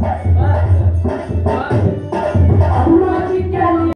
Bye.